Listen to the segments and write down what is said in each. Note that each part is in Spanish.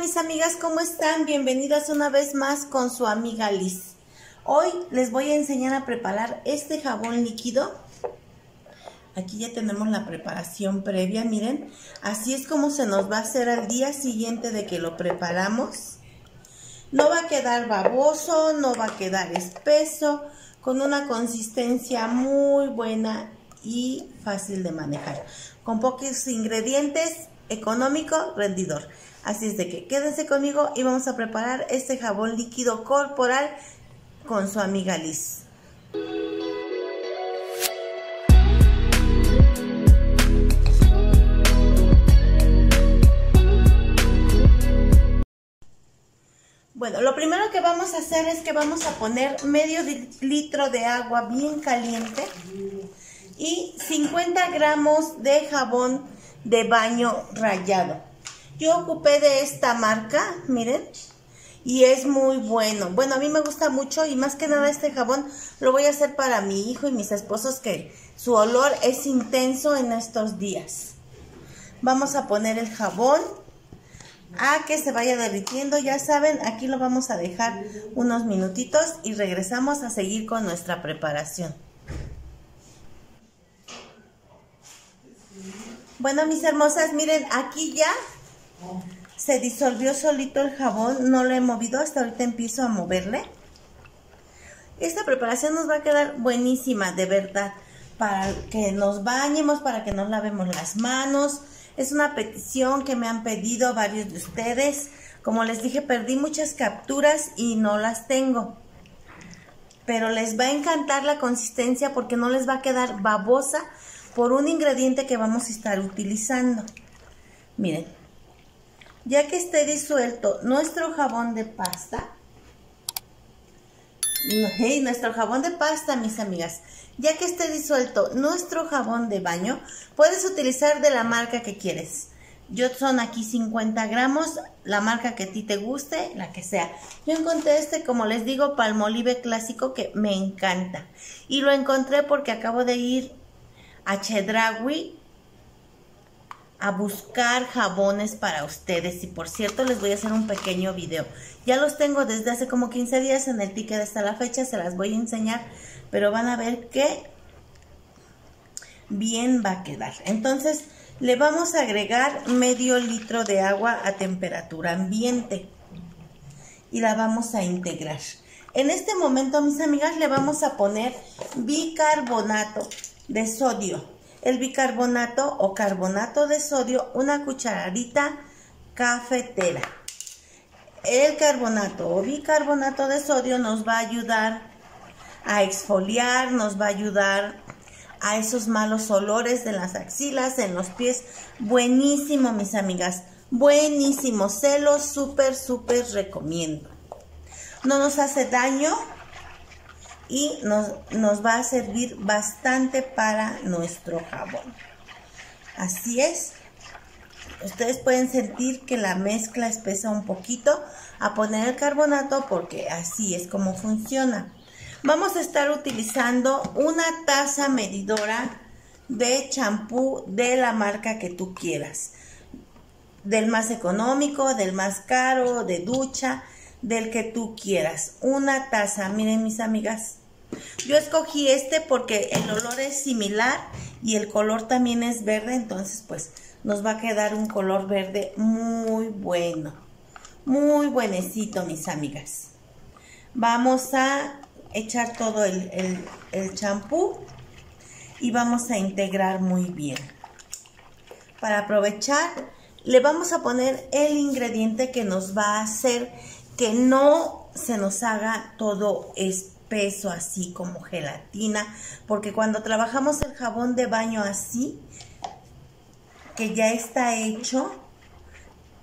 mis amigas, ¿cómo están? Bienvenidas una vez más con su amiga Liz. Hoy les voy a enseñar a preparar este jabón líquido. Aquí ya tenemos la preparación previa, miren. Así es como se nos va a hacer al día siguiente de que lo preparamos. No va a quedar baboso, no va a quedar espeso, con una consistencia muy buena y fácil de manejar. Con pocos ingredientes, económico, rendidor. Así es de que quédense conmigo y vamos a preparar este jabón líquido corporal con su amiga Liz. Bueno, lo primero que vamos a hacer es que vamos a poner medio litro de agua bien caliente y 50 gramos de jabón de baño rayado. Yo ocupé de esta marca, miren, y es muy bueno. Bueno, a mí me gusta mucho y más que nada este jabón lo voy a hacer para mi hijo y mis esposos que su olor es intenso en estos días. Vamos a poner el jabón a que se vaya derritiendo. Ya saben, aquí lo vamos a dejar unos minutitos y regresamos a seguir con nuestra preparación. Bueno, mis hermosas, miren, aquí ya se disolvió solito el jabón, no lo he movido, hasta ahorita empiezo a moverle. Esta preparación nos va a quedar buenísima, de verdad, para que nos bañemos, para que nos lavemos las manos. Es una petición que me han pedido varios de ustedes. Como les dije, perdí muchas capturas y no las tengo. Pero les va a encantar la consistencia porque no les va a quedar babosa por un ingrediente que vamos a estar utilizando. Miren, ya que esté disuelto nuestro jabón de pasta, hey, nuestro jabón de pasta, mis amigas, ya que esté disuelto nuestro jabón de baño, puedes utilizar de la marca que quieres. Yo son aquí 50 gramos, la marca que a ti te guste, la que sea. Yo encontré este, como les digo, Palmolive clásico que me encanta. Y lo encontré porque acabo de ir a Chedraui a buscar jabones para ustedes. Y por cierto, les voy a hacer un pequeño video. Ya los tengo desde hace como 15 días en el ticket hasta la fecha. Se las voy a enseñar. Pero van a ver que bien va a quedar. Entonces, le vamos a agregar medio litro de agua a temperatura ambiente. Y la vamos a integrar. En este momento, mis amigas, le vamos a poner bicarbonato de sodio. El bicarbonato o carbonato de sodio, una cucharadita cafetera. El carbonato o bicarbonato de sodio nos va a ayudar a exfoliar, nos va a ayudar a esos malos olores de las axilas, en los pies. Buenísimo, mis amigas. Buenísimo. Se lo súper, súper recomiendo. No nos hace daño y nos, nos va a servir bastante para nuestro jabón. Así es. Ustedes pueden sentir que la mezcla espesa un poquito a poner el carbonato porque así es como funciona. Vamos a estar utilizando una taza medidora de champú de la marca que tú quieras. Del más económico, del más caro, de ducha, del que tú quieras. Una taza, miren mis amigas. Yo escogí este porque el olor es similar y el color también es verde, entonces pues nos va a quedar un color verde muy bueno. Muy buenecito, mis amigas. Vamos a echar todo el champú y vamos a integrar muy bien. Para aprovechar, le vamos a poner el ingrediente que nos va a hacer que no se nos haga todo espeso así como gelatina, porque cuando trabajamos el jabón de baño así, que ya está hecho,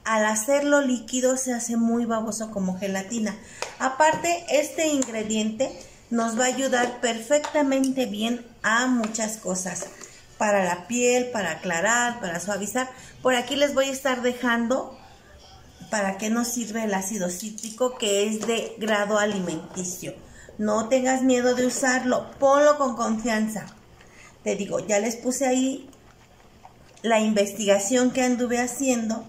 al hacerlo líquido se hace muy baboso como gelatina. Aparte, este ingrediente nos va a ayudar perfectamente bien a muchas cosas. Para la piel, para aclarar, para suavizar. Por aquí les voy a estar dejando para qué nos sirve el ácido cítrico que es de grado alimenticio. No tengas miedo de usarlo, ponlo con confianza. Te digo, ya les puse ahí la investigación que anduve haciendo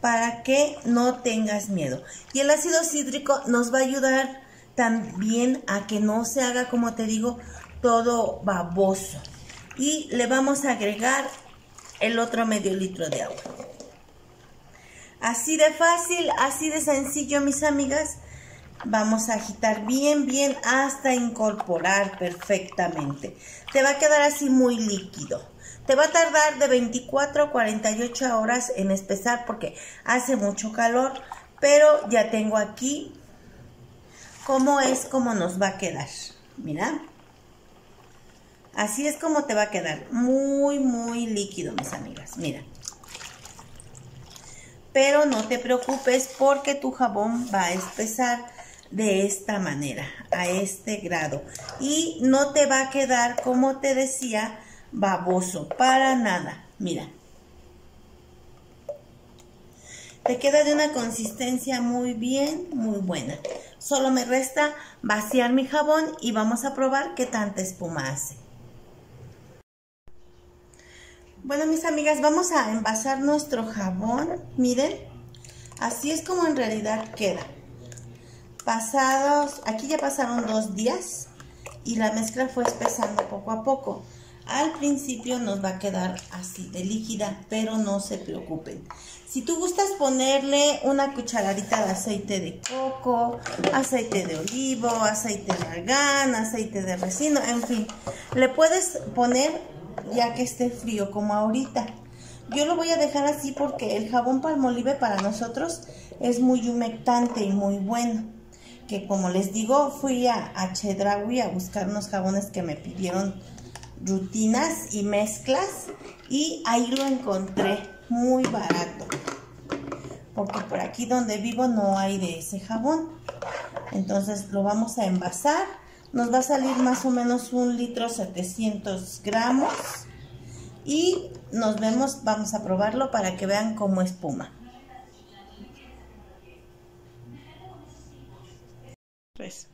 para que no tengas miedo. Y el ácido cítrico nos va a ayudar también a que no se haga, como te digo, todo baboso. Y le vamos a agregar el otro medio litro de agua. Así de fácil, así de sencillo, mis amigas. Vamos a agitar bien, bien hasta incorporar perfectamente. Te va a quedar así muy líquido. Te va a tardar de 24 a 48 horas en espesar porque hace mucho calor. Pero ya tengo aquí cómo es como nos va a quedar. Mira. Así es como te va a quedar. Muy, muy líquido, mis amigas. Mira. Pero no te preocupes porque tu jabón va a espesar de esta manera, a este grado. Y no te va a quedar, como te decía, baboso, para nada. Mira. Te queda de una consistencia muy bien, muy buena. Solo me resta vaciar mi jabón y vamos a probar qué tanta espuma hace. Bueno, mis amigas, vamos a envasar nuestro jabón. Miren, así es como en realidad queda pasados, aquí ya pasaron dos días y la mezcla fue espesando poco a poco. Al principio nos va a quedar así de líquida, pero no se preocupen. Si tú gustas ponerle una cucharadita de aceite de coco, aceite de olivo, aceite de argán, aceite de resino, en fin, le puedes poner ya que esté frío como ahorita. Yo lo voy a dejar así porque el jabón palmolive para nosotros es muy humectante y muy bueno que como les digo, fui a, a Chedraui a buscar unos jabones que me pidieron rutinas y mezclas y ahí lo encontré muy barato. Porque por aquí donde vivo no hay de ese jabón. Entonces lo vamos a envasar. Nos va a salir más o menos un litro 700 gramos. Y nos vemos, vamos a probarlo para que vean cómo espuma. Pues.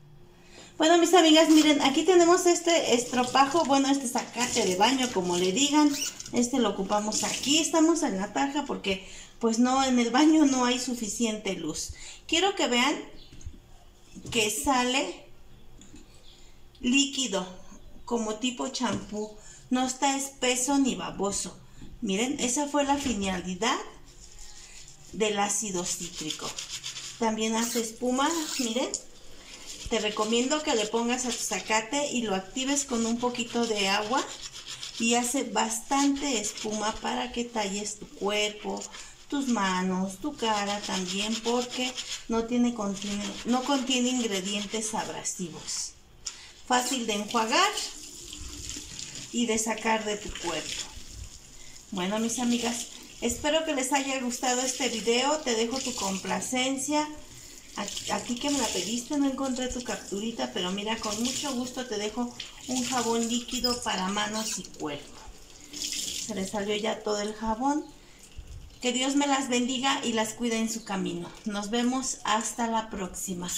Bueno, mis amigas, miren, aquí tenemos este estropajo, bueno, este sacate de baño, como le digan. Este lo ocupamos aquí, estamos en la taja porque, pues no, en el baño no hay suficiente luz. Quiero que vean que sale líquido, como tipo champú. No está espeso ni baboso. Miren, esa fue la finalidad del ácido cítrico. También hace espuma, miren te recomiendo que le pongas a tu zacate y lo actives con un poquito de agua y hace bastante espuma para que talles tu cuerpo, tus manos, tu cara también porque no tiene no contiene ingredientes abrasivos. Fácil de enjuagar y de sacar de tu cuerpo. Bueno, mis amigas, espero que les haya gustado este video. Te dejo tu complacencia Aquí, que me la pediste no encontré tu capturita, pero mira, con mucho gusto te dejo un jabón líquido para manos y cuerpo. Se le salió ya todo el jabón. Que Dios me las bendiga y las cuide en su camino. Nos vemos hasta la próxima.